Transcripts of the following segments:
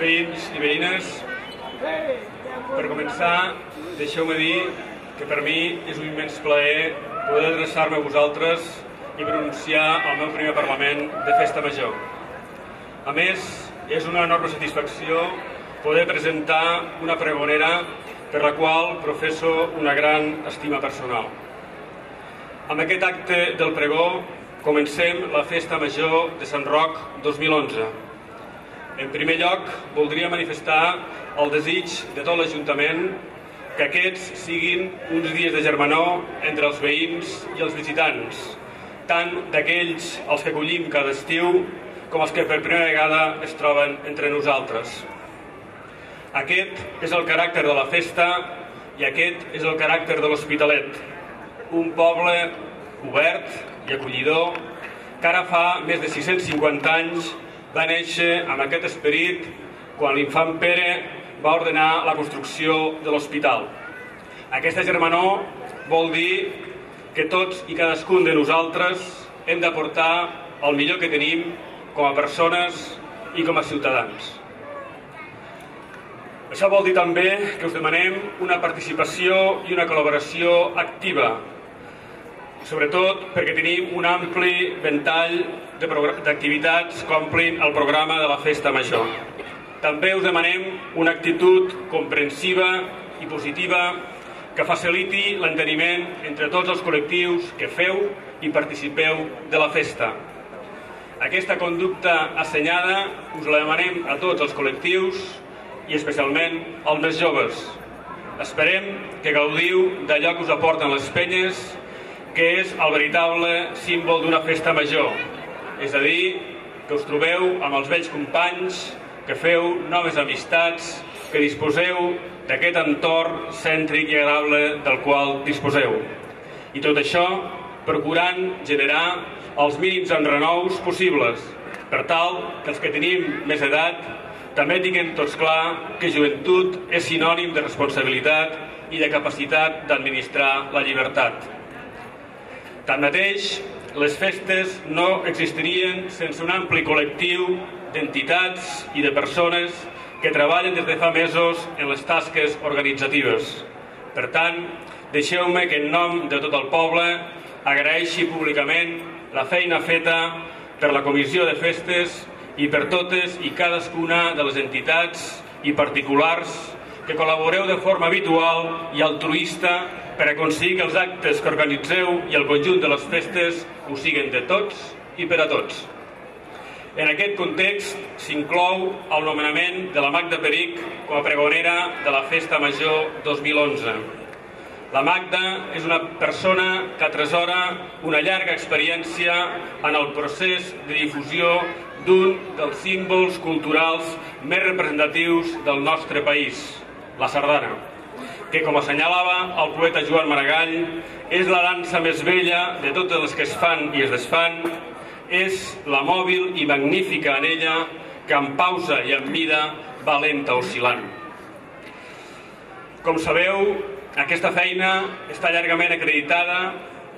veïns i veïnes. Per començar, deixeu-me dir que per mi és un immens plaer poder adreçar-me a vosaltres i pronunciar el meu primer Parlament de Festa Major. A més, és una enorme satisfacció poder presentar una pregonera per la qual professo una gran estima personal. Amb aquest acte del pregó comencem la Festa Major de Sant Roc 2011. En primer lloc, voldria manifestar el desig de tot l'Ajuntament que aquests siguin uns dies de germanor entre els veïns i els visitants, tant d'aquells els que acollim cada estiu com els que per primera vegada es troben entre nosaltres. Aquest és el caràcter de la festa i aquest és el caràcter de l'Hospitalet, un poble obert i acollidor que ara fa més de 650 anys va néixer amb aquest esperit quan l'infant Pere va ordenar la construcció de l'hospital. Aquesta germanor vol dir que tots i cadascun de nosaltres hem d'aportar el millor que tenim com a persones i com a ciutadans. Això vol dir també que us demanem una participació i una col·laboració activa, sobretot perquè tenim un ampli ventall d'activitats que omplin el programa de la Festa Major. També us demanem una actitud comprensiva i positiva que faciliti l'enteniment entre tots els col·lectius que feu i participeu de la festa. Aquesta conducta assenyada us la demanem a tots els col·lectius i especialment als més joves. Esperem que gaudiu d'allò que us aporten les penyes, que és el veritable símbol d'una festa major. És a dir, que us trobeu amb els vells companys, que feu noves amistats, que disposeu d'aquest entorn cèntric i agradable del qual disposeu. I tot això procurant generar els mínims enrenous possibles, per tal que els que tenim més edat també tinguem tots clar que joventut és sinònim de responsabilitat i de capacitat d'administrar la llibertat. Tanmateix, les festes no existirien sense un ampli col·lectiu d'entitats i de persones que treballen des de fa mesos en les tasques organitzatives. Per tant, deixeu-me que en nom de tot el poble agraeixi públicament la feina feta per la Comissió de Festes i per totes i cadascuna de les entitats i particulars que col·laboreu de forma habitual i altruista per aconseguir que els actes que organitzeu i el conjunt de les festes ho siguen de tots i per a tots. En aquest context s'inclou el nomenament de la Magda Peric com a pregonera de la Festa Major 2011. La Magda és una persona que atresora una llarga experiència en el procés de difusió d'un dels símbols culturals més representatius del nostre país, la sardana, que, com assenyalava el poeta Joan Maragall, és la dansa més vella de totes les que es fan i es desfan, és la mòbil i magnífica en ella que en pausa i en mida va lenta oscil·lant. Com sabeu, aquesta feina està llargament acreditada,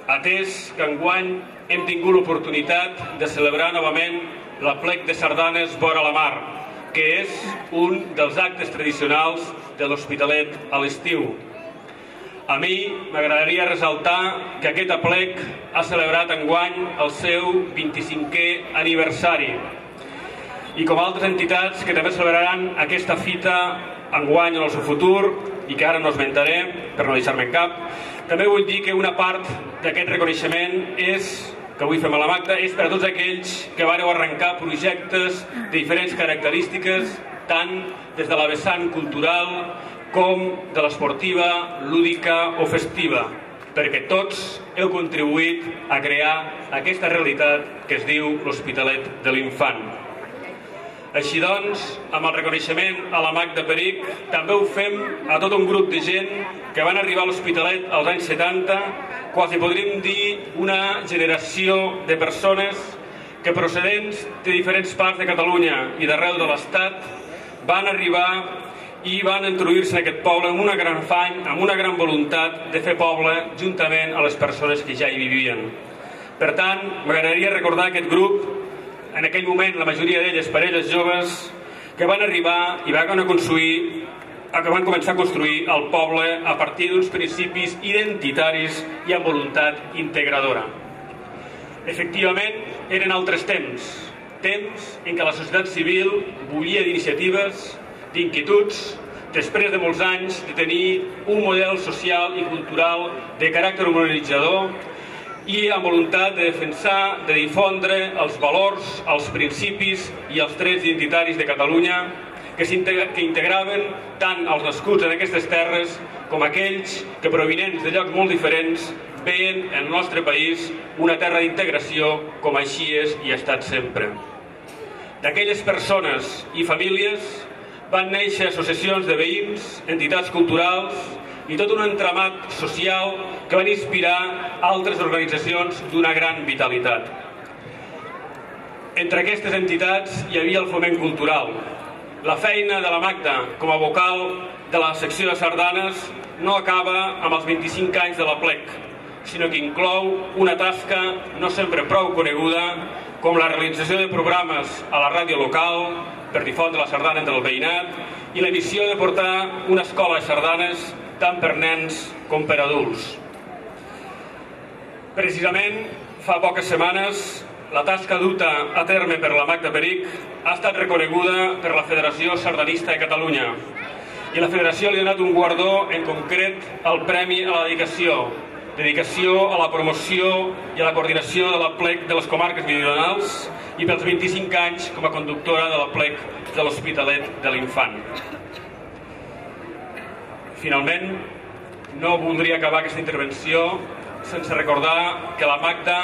atès que enguany hem tingut l'oportunitat de celebrar novament la plec de sardanes vora la mar, que és un dels actes tradicionals de l'Hospitalet a l'estiu. A mi m'agradaria ressaltar que aquest aplec ha celebrat enguany el seu 25è aniversari i com altres entitats que també celebraran aquesta fita enguany en el seu futur i que ara no esmentaré per no deixar-me en cap, també vull dir que una part d'aquest reconeixement és que avui fem a la Magda és per a tots aquells que vareu arrencar projectes de diferents característiques, tant des de la vessant cultural com de l'esportiva, lúdica o festiva, perquè tots heu contribuït a crear aquesta realitat que es diu l'Hospitalet de l'Infant. Així doncs, amb el reconeixement a la Magda Peric, també ho fem a tot un grup de gent que van arribar a l'Hospitalet als anys 70, quasi podríem dir una generació de persones que procedents de diferents parts de Catalunya i d'arreu de l'Estat van arribar i van introduir-se en aquest poble amb una gran afany, amb una gran voluntat de fer poble juntament a les persones que ja hi vivien. Per tant, m'agradaria recordar aquest grup, en aquell moment la majoria d'elles parelles joves, que van arribar i van construir que van començar a construir el poble a partir d'uns principis identitaris i amb voluntat integradora. Efectivament, eren altres temps, temps en què la societat civil bullia d'iniciatives, d'inquietuds, després de molts anys de tenir un model social i cultural de caràcter humanitzador i amb voluntat de defensar, de difondre els valors, els principis i els drets identitaris de Catalunya que, que integraven tant els nascuts en aquestes terres com aquells que provinents de llocs molt diferents veien en el nostre país una terra d'integració com així és i ha estat sempre. D'aquelles persones i famílies van néixer associacions de veïns, entitats culturals i tot un entramat social que van inspirar altres organitzacions d'una gran vitalitat. Entre aquestes entitats hi havia el foment cultural. La feina de la Magda com a vocal de la secció de sardanes no acaba amb els 25 anys de la plec, sinó que inclou una tasca no sempre prou coneguda com la realització de programes a la ràdio local, per difondre la sardana entre el veïnat i la missió de portar una escola de sardanes tant per nens com per adults. Precisament, fa poques setmanes, la tasca duta a terme per la Magda Peric ha estat reconeguda per la Federació Sardanista de Catalunya i la Federació li ha donat un guardó, en concret, el Premi a la Dedicació, dedicació a la promoció i a la coordinació de la plec de les comarques meridionals i pels 25 anys com a conductora de la plec de l'Hospitalet de l'Infant. Finalment, no voldria acabar aquesta intervenció sense recordar que la Magda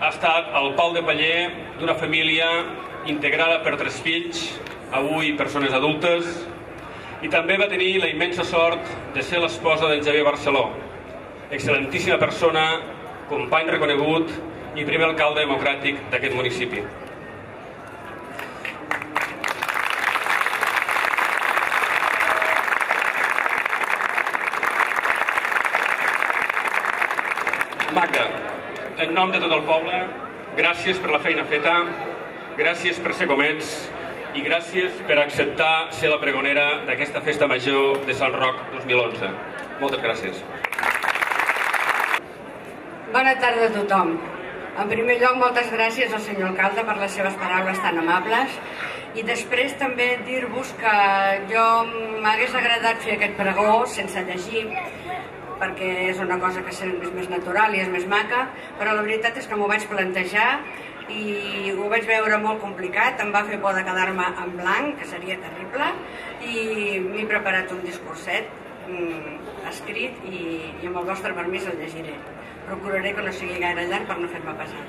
ha estat el pal de paller d'una família integrada per tres fills, avui persones adultes, i també va tenir la immensa sort de ser l'esposa del Javier Barceló, excel·lentíssima persona, company reconegut i primer alcalde democràtic d'aquest municipi. Magda, en nom de tot el poble, gràcies per la feina feta, gràcies per ser com ets i gràcies per acceptar ser la pregonera d'aquesta festa major de Sant Roc 2011. Moltes gràcies. Bona tarda a tothom. En primer lloc, moltes gràcies al senyor alcalde per les seves paraules tan amables i després també dir-vos que jo m'hagués agradat fer aquest pregó sense llegir perquè és una cosa que és més natural i és més maca, però la veritat és que m'ho vaig plantejar i ho vaig veure molt complicat, em va fer por de quedar-me en blanc, que seria terrible, i m'he preparat un discurset mm, escrit i, i amb el vostre permís el llegiré. Procuraré que no sigui gaire llarg per no fer-me passar.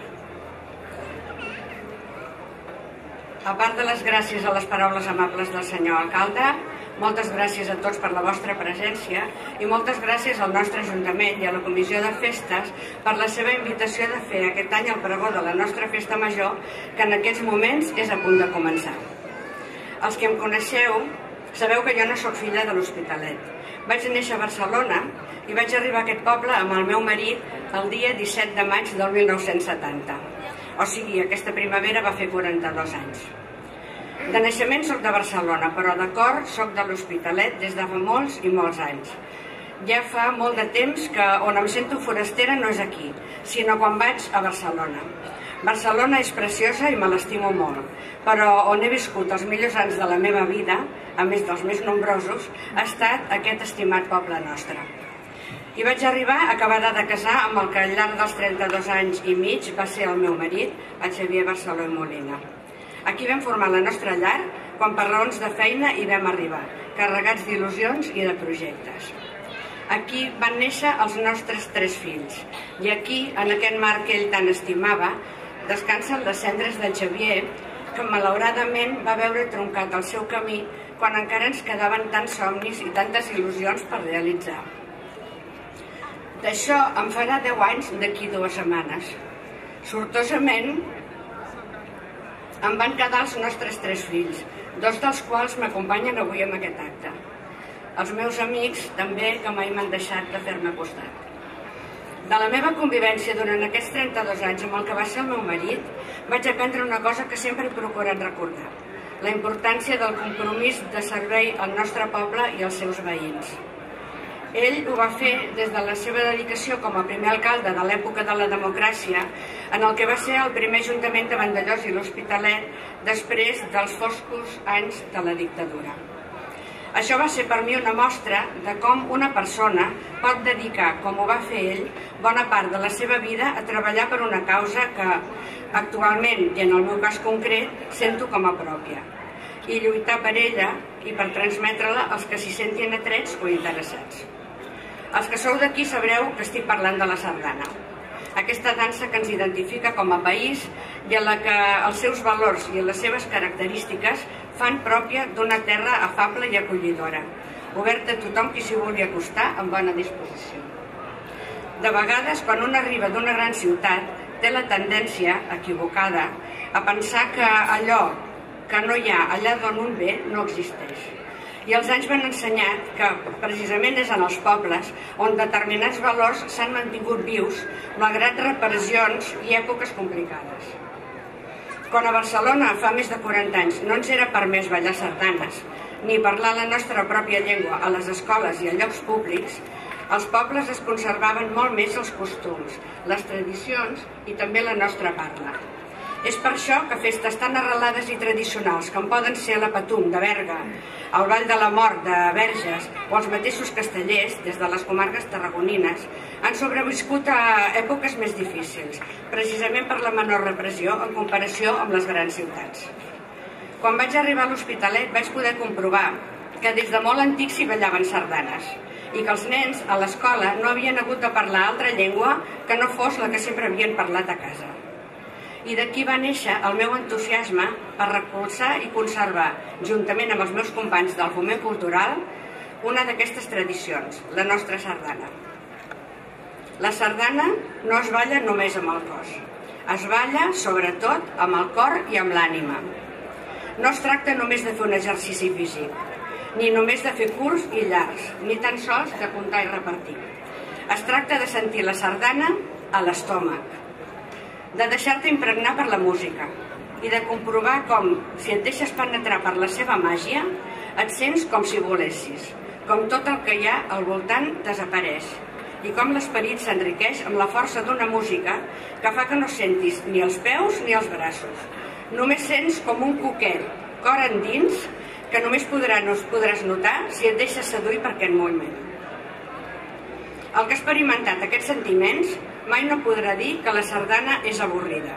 A part de les gràcies a les paraules amables del senyor alcalde, moltes gràcies a tots per la vostra presència i moltes gràcies al nostre Ajuntament i a la Comissió de Festes per la seva invitació de fer aquest any el pregó de la nostra festa major, que en aquests moments és a punt de començar. Els que em coneixeu sabeu que jo no sóc filla de l'Hospitalet. Vaig néixer a Barcelona i vaig arribar a aquest poble amb el meu marit el dia 17 de maig del 1970. O sigui, aquesta primavera va fer 42 anys. De naixement sóc de Barcelona, però de cor sóc de l'Hospitalet des de fa molts i molts anys. Ja fa molt de temps que on em sento forastera no és aquí, sinó quan vaig a Barcelona. Barcelona és preciosa i me l'estimo molt, però on he viscut els millors anys de la meva vida, a més dels més nombrosos, ha estat aquest estimat poble nostre. I vaig arribar acabada de casar amb el que al llarg dels 32 anys i mig va ser el meu marit, el Xavier Barceló i Molina. Aquí vam formar la nostra llar quan per raons de feina hi vam arribar, carregats d'il·lusions i de projectes. Aquí van néixer els nostres tres fills i aquí, en aquest mar que ell tan estimava, descansen les cendres del Xavier, que malauradament va veure troncat el seu camí quan encara ens quedaven tants somnis i tantes il·lusions per realitzar. D'això em farà 10 anys d'aquí dues setmanes. Sortosament em van quedar els nostres tres fills, dos dels quals m'acompanyen avui en aquest acte. Els meus amics també, que mai m'han deixat de fer-me costat. De la meva convivència durant aquests 32 anys amb el que va ser el meu marit, vaig aprendre una cosa que sempre he procurat recordar, la importància del compromís de servei al nostre poble i als seus veïns. Ell ho va fer des de la seva dedicació com a primer alcalde de l'època de la democràcia, en el que va ser el primer ajuntament de Vandellós i l'Hospitalet després dels foscos anys de la dictadura. Això va ser per mi una mostra de com una persona pot dedicar, com ho va fer ell, bona part de la seva vida a treballar per una causa que actualment, i en el meu cas concret, sento com a pròpia i lluitar per ella i per transmetre-la als que s'hi sentin atrets o interessats. Els que sou d'aquí sabreu que estic parlant de la sardana. Aquesta dansa que ens identifica com a país i en la que els seus valors i les seves característiques fan pròpia d'una terra afable i acollidora, oberta a tothom qui s'hi vulgui acostar amb bona disposició. De vegades, quan un arriba d'una gran ciutat, té la tendència, equivocada, a pensar que allò que no hi ha allà d'on un ve no existeix i els anys van ensenyat que precisament és en els pobles on determinats valors s'han mantingut vius malgrat repressions i èpoques complicades. Quan a Barcelona fa més de 40 anys no ens era permès ballar sardanes ni parlar la nostra pròpia llengua a les escoles i a llocs públics, els pobles es conservaven molt més els costums, les tradicions i també la nostra parla. És per això que festes tan arrelades i tradicionals com poden ser la Patum de Berga, el Vall de la Mort de Verges o els mateixos castellers des de les comarques tarragonines han sobreviscut a èpoques més difícils, precisament per la menor repressió en comparació amb les grans ciutats. Quan vaig arribar a l'Hospitalet vaig poder comprovar que des de molt antic s'hi ballaven sardanes i que els nens a l'escola no havien hagut de parlar altra llengua que no fos la que sempre havien parlat a casa i d'aquí va néixer el meu entusiasme per recolzar i conservar, juntament amb els meus companys del foment cultural, una d'aquestes tradicions, la nostra sardana. La sardana no es balla només amb el cos, es balla sobretot amb el cor i amb l'ànima. No es tracta només de fer un exercici físic, ni només de fer curts i llargs, ni tan sols de comptar i repartir. Es tracta de sentir la sardana a l'estómac, de deixar-te impregnar per la música i de comprovar com, si et deixes penetrar per la seva màgia, et sents com si volessis, com tot el que hi ha al voltant desapareix i com l'esperit s'enriqueix amb la força d'una música que fa que no sentis ni els peus ni els braços. Només sents com un coquet, cor endins, que només podrà, no es podràs notar si et deixes seduir per aquest moviment. El que ha experimentat aquests sentiments mai no podrà dir que la sardana és avorrida.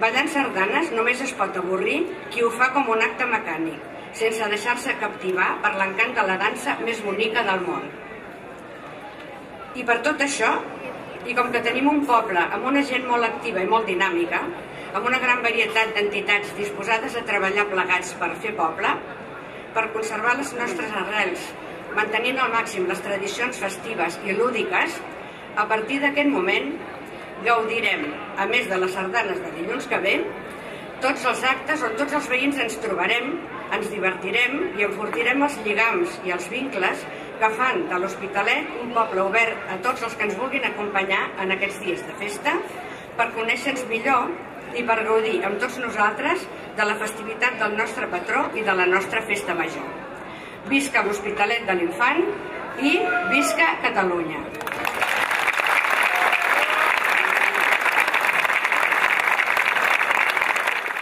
Ballant sardanes només es pot avorrir qui ho fa com un acte mecànic, sense deixar-se captivar per l'encant de la dansa més bonica del món. I per tot això, i com que tenim un poble amb una gent molt activa i molt dinàmica, amb una gran varietat d'entitats disposades a treballar plegats per fer poble, per conservar les nostres arrels, mantenint al màxim les tradicions festives i lúdiques, a partir d'aquest moment gaudirem, a més de les sardanes de dilluns que ve, tots els actes on tots els veïns ens trobarem, ens divertirem i enfortirem els lligams i els vincles que fan de l'Hospitalet un poble obert a tots els que ens vulguin acompanyar en aquests dies de festa per conèixer-nos millor i per gaudir amb tots nosaltres de la festivitat del nostre patró i de la nostra festa major. Visca l'Hospitalet de l'Infant i visca Catalunya!